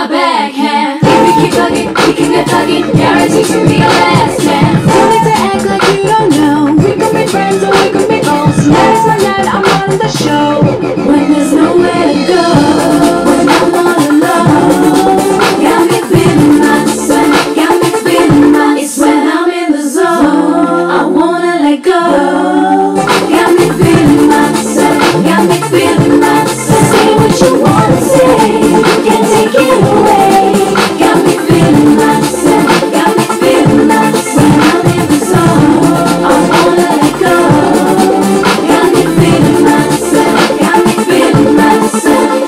my backhand. If we keep tugging, we can get tugging. Guaranteed to be a last.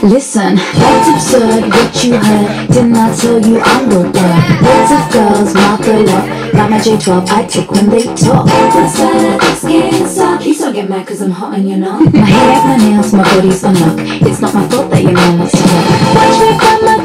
Listen, that's absurd what you heard. Didn't I tell you I'm the one? Lots of girls mouth a lot. Like my J12, I tick when they talk. What's that? Getting soft. Please don't get mad cause I'm hot and you're not. My hair, my nails, my body's unlocked. It's not my fault that your man wants to talk. Watch me from a